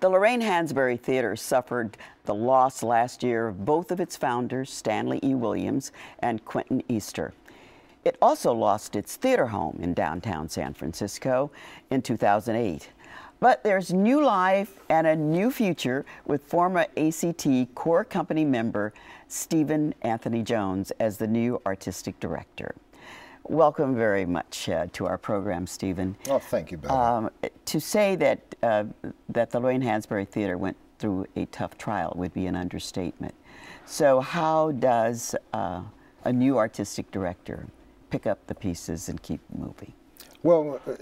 The Lorraine Hansberry Theater suffered the loss last year of both of its founders, Stanley E. Williams and Quentin Easter. It also lost its theater home in downtown San Francisco in 2008. But there's new life and a new future with former ACT core company member Steven Anthony Jones as the new artistic director. Welcome very much uh, to our program, Steven. Oh, thank you, Belva. Um, to say that, uh, that the Lorraine Hansberry Theater went through a tough trial would be an understatement. So how does uh, a new artistic director pick up the pieces and keep moving? Well, uh,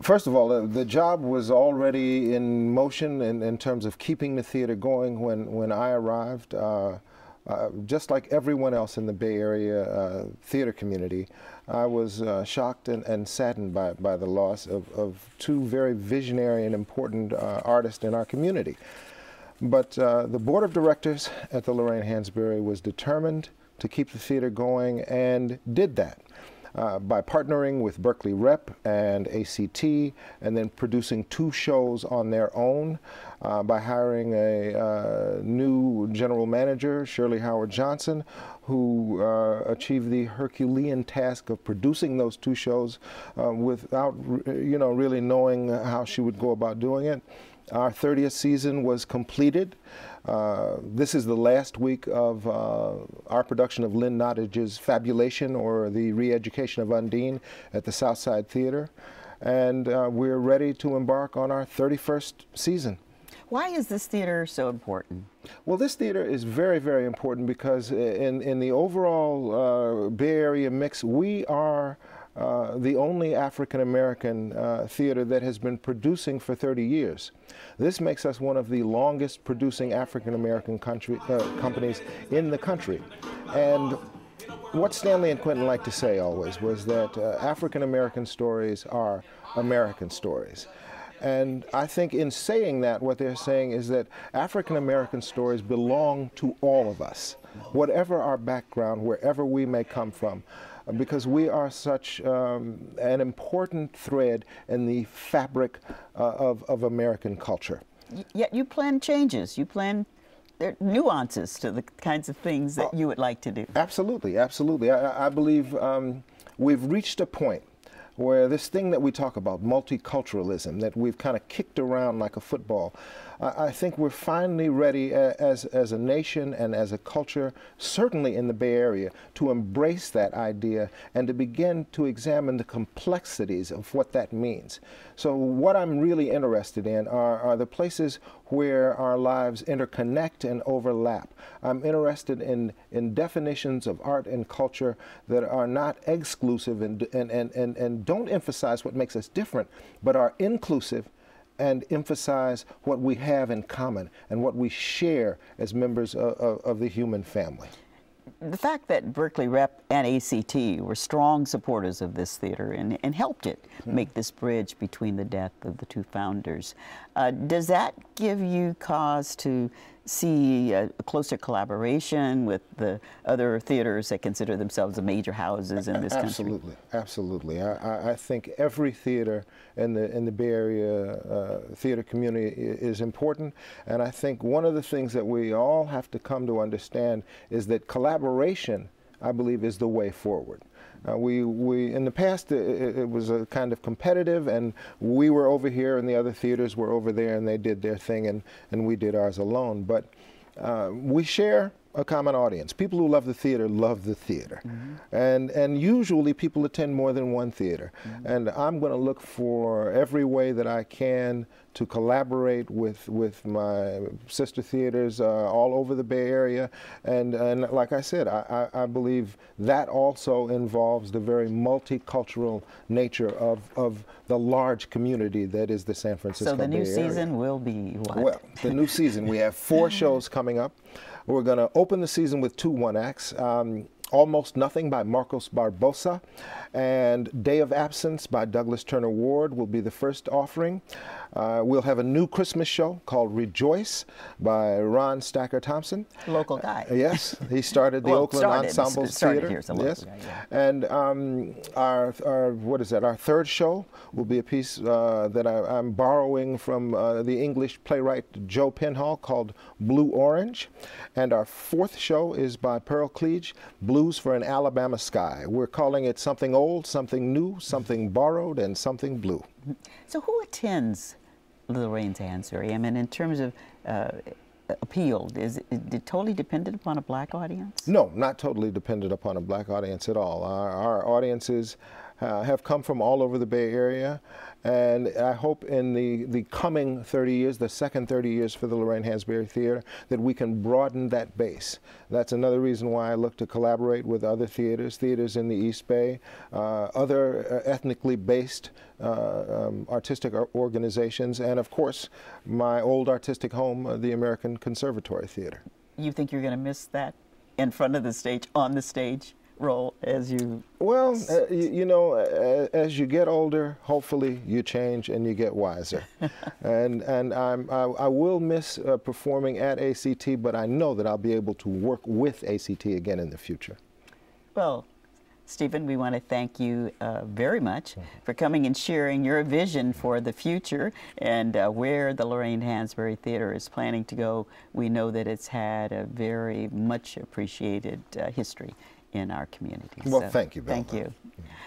first of all, uh, the job was already in motion in, in, terms of keeping the theater going when, when I arrived. Uh, just like everyone else in the Bay Area uh, theater community, I was uh, shocked and, and, saddened by, by the loss of, of two very visionary and important uh, artists in our community. But uh, the board of directors at the Lorraine Hansberry was determined to keep the theater going and did that. Uh, by partnering with Berkeley Rep and ACT and then producing two shows on their own uh, by hiring a uh, new general manager, Shirley Howard Johnson, who uh, achieved the Herculean task of producing those two shows without, you know, really knowing how she would go about doing it. Our 30th season was completed. Uh, this is the last week of uh, our production of Lynn Nottage's Fabulation or the Re-Education of Undine at the Southside Theater. And uh, we're ready to embark on our 31st season. Why is this theater so important? Well, this theater is very, very important because in, in the overall uh, Bay Area mix, we are uh, the only African American uh, theater that has been producing for 30 years. This makes us one of the longest producing African American uh, companies in the country. And what Stanley and Quentin liked to say always was that uh, African American stories are American stories. And I think in saying that, what they're saying is that African American stories belong to all of us, whatever our background, wherever we may come from because we are such um, an important thread in the fabric uh, of, of American culture. Yet you plan changes. You plan there are nuances to the kinds of things that uh, you would like to do. Absolutely, absolutely. I, I believe um, we've reached a point where this thing that we talk about, multiculturalism, that we've kind of kicked around like a football, I, think we're finally ready uh, as, as a nation and as a culture, certainly in the Bay Area, to embrace that idea and to begin to examine the complexities of what that means. So what I'm really interested in are, are the places where our lives interconnect and overlap. I'm interested in, in definitions of art and culture that are not exclusive and, and, and, and, and don't emphasize what makes us different, but are inclusive and emphasize what we have in common and what we share as members of, of, of the human family. The fact that Berkeley Rep and ACT were strong supporters of this theater and, and helped it mm make this bridge between the death of the two founders, uh, does that give you cause to see a, closer collaboration with the other theaters that consider themselves the major houses in this absolutely, country? Absolutely, absolutely. I, I, think every theater in the in the Bay Area uh, theater community is important, and I think one of the things that we all have to come to understand is that collaboration, I believe, is the way forward. Uh, we, we, in the past, it, it, was a kind of competitive, and we were over here, and the other theaters were over there, and they did their thing, and, and we did ours alone. But uh, we share a common audience. People who love the theater love the theater. Mm -hmm. And, and usually people attend more than one theater. Mm -hmm. And I'm going to look for every way that I can to collaborate with, with my sister theaters uh, all over the Bay Area. And, and like I said, I, I, I believe that also involves the very multicultural nature of, of the large community that is the San Francisco So the new season will be what? Well, the new season, we have four shows coming up. We're going to open the season with two one acts. Um, Almost Nothing by Marcos Barbosa and Day of Absence by Douglas Turner Ward will be the first offering. Uh, we'll have a new Christmas show called Rejoice by Ron Stacker Thompson. Local guy. Uh, yes, he started the Well, Oakland started- Ensemble started Theater. here as a local yes, guy, yeah. and um, our, our what is that? Our third show will be a piece uh, that I, I'm borrowing from uh, the English playwright Joe Penhall called Blue Orange, and our fourth show is by Pearl Cleage, Blues for an Alabama Sky. We're calling it something old, something new, something borrowed, and something blue. So who attends Lorraine Hansberry? I mean, in terms of uh, appeal, is it, it totally dependent upon a black audience? No, not totally dependent upon a black audience at all. Our, our audiences uh, have come from all over the Bay Area, and I hope in the, the coming 30 years, the second 30 years for the Lorraine Hansberry Theater, that we can broaden that base. That's another reason why I look to collaborate with other theaters, theaters in the East Bay, uh, other uh, ethnically based uh, um, artistic organizations, and of course, my old artistic home, uh, the American Conservatory Theater. You think you're going to miss that in front of the stage, on the stage role as you Well, uh, you, you know, uh, as you get older, hopefully you change and you get wiser. and and I'm, I, I will miss uh, performing at ACT, but I know that I'll be able to work with ACT again in the future. Well, Steven, we want to thank you uh, very much for coming and sharing your vision for the future and uh, where the Lorraine Hansberry Theater is planning to go. We know that it's had a very much appreciated uh, history in our community. Well, thank you, Thank Belva. you. Mm-hmm.